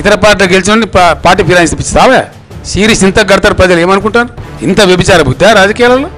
ఇతర పార్టీ గెలిచిన party ఫిరాయించి ఇప్పిస్తావా serious ఇంత కడతారు ప్రజలు ఏమనుకుంటారు? ఇంత వ్యభిచార బుద్ధా రాజకీయాలలో?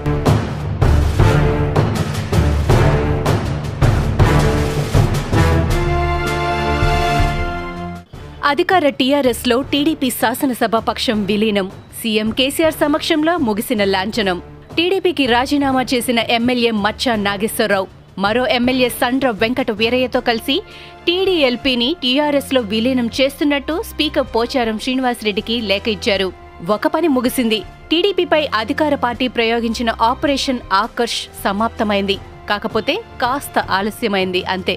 అధికార టీఆర్ఎస్లో టీడీపీ శాసనసభ పక్షం విలీనం. సీఎం కేసీఆర్ సమక్షంలో ముగిసిన లాంఛనం. టీడీపీకి రాజీనామా చేసిన ఎమ్మెల్యే మచ్చా నాగేశ్వరరావు. మరో ఎమ్మెల్యే సండ్ర వెంకట వీరయ్యతో కలిసి టీడీఎల్పీని టీఆర్ఎస్లో విలీనం చేస్తున్నట్టు స్పీకర్ పోచారం శ్రీనివాసరెడ్డికి లేఖ ఇచ్చారు. ఒక పని ముగిసింది. టీడీపీపై అధికార పార్టీ ప్రయోగించిన ఆపరేషన్ ఆకర్ష్ సమాప్తమైంది. కాకపోతే కాస్త ఆలస్యమైంది అంతే.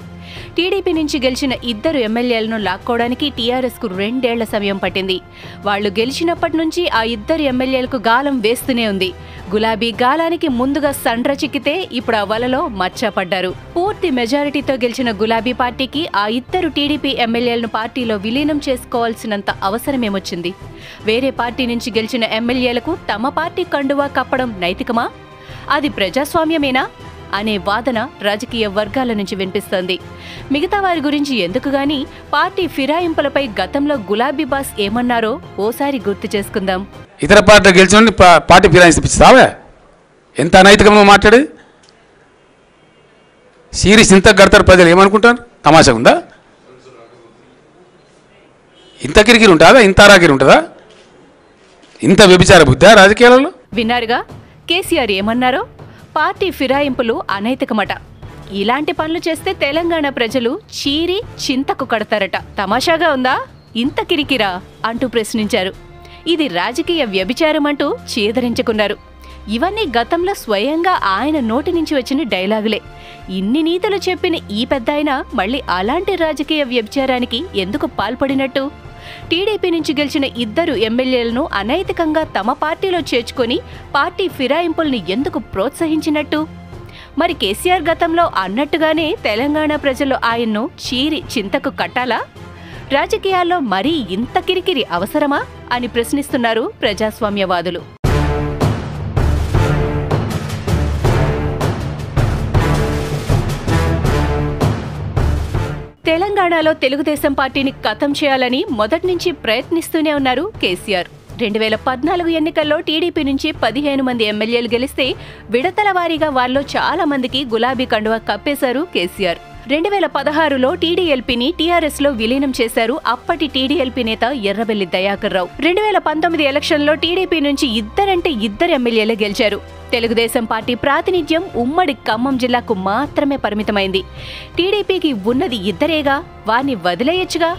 టీడీపీ నుంచి గెలిచిన ఇద్దరు ఎమ్మెల్యేలను లాక్కోవడానికి టీఆర్ఎస్కు రెండేళ్ళ సమయం పట్టింది. వాళ్ళు గెలిచినప్పటి నుంచి ఆ ఇద్దరు ఎమ్మెల్యేలకు గాలం వేస్తూనే ఉంది. గులాబీ గాలానికి ముందుగా సండ్ర చిక్కితే ఇప్పుడు ఆ వలలో మచ్చపడ్డారు. పూర్తి మెజారిటీతో గెలిచిన గులాబీ పార్టీకి ఆ ఇద్దరు టీడీపీ ఎమ్మెల్యేలను పార్టీలో విలీనం చేసుకోవాల్సినంత అవసరమేమొచ్చింది? వేరే పార్టీ నుంచి గెలిచిన ఎమ్మెల్యేలకు తమ పార్టీ కండువా కప్పడం నైతికమా? అది ప్రజాస్వామ్యమేనా? అనే వాదన రాజకీయ వర్గాల నుంచి వినిపిస్తోంది. మిగతా వారి గురించి ఎందుకు గాని పార్టీ ఫిరాయింపులపై గతంలో గులాబీ బాస్ ఏమన్నారో ఓసారి గుర్తు చేసుకుందాం. ఇతర పార్టీ గెలిచిన పార్టీ ఫిరాయించి ఇప్పిస్తావా ఎంత అనైతికంగా మాట్లాడేది సీరియస్ ఇంత కడతారు ప్రజలు ఏమనుకుంటారు? తమాషా ఉందా? ఇంత కిరికిరి ఉంటుందా? ఇంత అరాకిరి ఉంటుందా? ఇంత వ్యభిచార బుద్ధా రాజకీయాలలో? విన్నారుగా? కేసీఆర్ ఏమన్నారో? పార్టీ ఫిరాయింపులు అనైతికమట. ఇలాంటి పనులు చేస్తే తెలంగాణ ప్రజలు చీరి చింతకు కడతారట. తమాషాగా ఉందా? ఇంత కిరికిరా అంటూ ప్రశ్నించారు. ఇది రాజకీయ వ్యభిచారం అంటూ చేదరించుకున్నారు. ఇవన్నీ గతంలో స్వయంగా ఆయన నోటి నుంచి వచ్చిన డైలాగులే. ఇన్ని నీతులు చెప్పిన ఈ పెద్దాయన మళ్ళీ అలాంటి రాజకీయ వ్యభిచారానికి ఎందుకు పాల్పడినట్టు? టీడీపీ నుంచి గెలిచిన ఇద్దరు ఎమ్మెల్యేలను అనైతికంగా తమ పార్టీలో చేర్చుకొని పార్టీ ఫిరాయింపుల్ని ఎందుకు ప్రోత్సహించినట్టు? మరి కేసీఆర్ గతంలో అన్నట్టుగానే తెలంగాణ ప్రజలు ఆయన్ను చీరి చింతకు కట్టాలా? రాజకీయాల్లో మరీ ఇంత కిరికిరి అవసరమా? అని ప్రశ్నిస్తున్నారు ప్రజాస్వామ్యవాదులు. తెలంగాణలో తెలుగుదేశం పార్టీని కథం చేయాలని మొదటి నుంచి ప్రయత్నిస్తూనే ఉన్నారు కేసీఆర్. రెండు వేల పద్నాలుగు ఎన్నికల్లో టీడీపీ నుంచి పదిహేను మంది ఎమ్మెల్యేలు గెలిస్తే విడతల వారీగా వారిలో చాలా మందికి గులాబీ కండువా కప్పేశారు కేసీఆర్. రెండు వేల పదహారులో టీడీఎల్పీని టీఆర్ఎస్లో విలీనం చేశారు అప్పటి టీడీఎల్పీ నేత ఎర్రబెల్లి దయాకర్ రావు రెండు వేల పంతొమ్మిది ఎలక్షన్లో టీడీపీ నుంచి ఇద్దరంటే ఇద్దరు ఎమ్మెల్యేలే గెలిచారు. తెలుగుదేశం పార్టీ ప్రాతినిధ్యం ఉమ్మడి ఖమ్మం జిల్లాకు మాత్రమే పరిమితమైంది. టీడీపీకి ఉన్నది ఇద్దరేగా వారిని వదిలేయొచ్చుగా.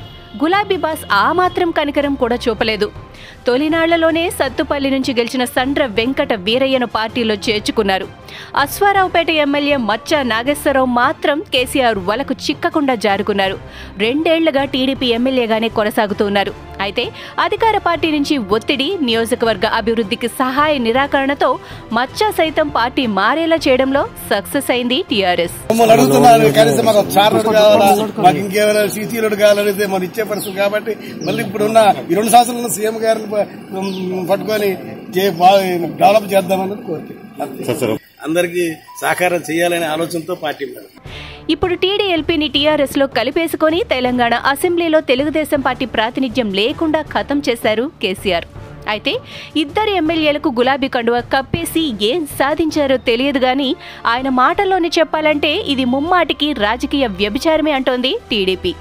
గులాబీ బాస్ ఆ మాత్రం కనికరం కూడా చూపలేదు. తొలినాళ్ళలోనే సత్తుపల్లి నుంచి గెలిచిన సండ్ర వెంకట వీరయ్యను పార్టీలో చేర్చుకున్నారు. అశ్వారావుపేట ఎమ్మెల్యే మచ్చ నాగేశ్వరరావు మాత్రం కేసీఆర్ వలకు చిక్కకుండా జారుకున్నారు. రెండేళ్ళుగా టీడీపీ ఎమ్మెల్యేగానే కొనసాగుతున్నారు అయితే అధికార పార్టీ నుంచి ఒత్తిడి నియోజకవర్గ అభివృద్ధికి సహాయ నిరాకరణతో మచ్చ సైతం పార్టీ మారేలా చేయడంలో సక్సెస్ అయింది టీఆర్ఎస్. ఇంకేమైనా సీసీలోడ్ కావాలనేది మనం ఇచ్చే పరిస్థితి కాబట్టి మళ్ళీ ఇప్పుడున్న ఈ రెండు సంవత్సరాల సీఎం ప- పట్టుకొని డెవలప్ చేద్దామన్నది కోరిక. అందరికీ సహకారం చేయాలనే ఆలోచనతో పార్టీ ఇప్పుడు టీడీఎల్పీని టీఆర్ఎస్లో కలిపేసుకొని తెలంగాణ అసెంబ్లీలో తెలుగుదేశం పార్టీ ప్రాతినిధ్యం లేకుండా ఖతం చేశారు కేసీఆర్. అయితే ఇద్దరు ఎమ్మెల్యేలకు గులాబీ కండువా కప్పేసి ఏం సాధించారో తెలియదు గాని ఆయన మాటల్లోనే చెప్పాలంటే ఇది ముమ్మాటికి రాజకీయ వ్యభిచారమే అంటోంది టీడీపీ.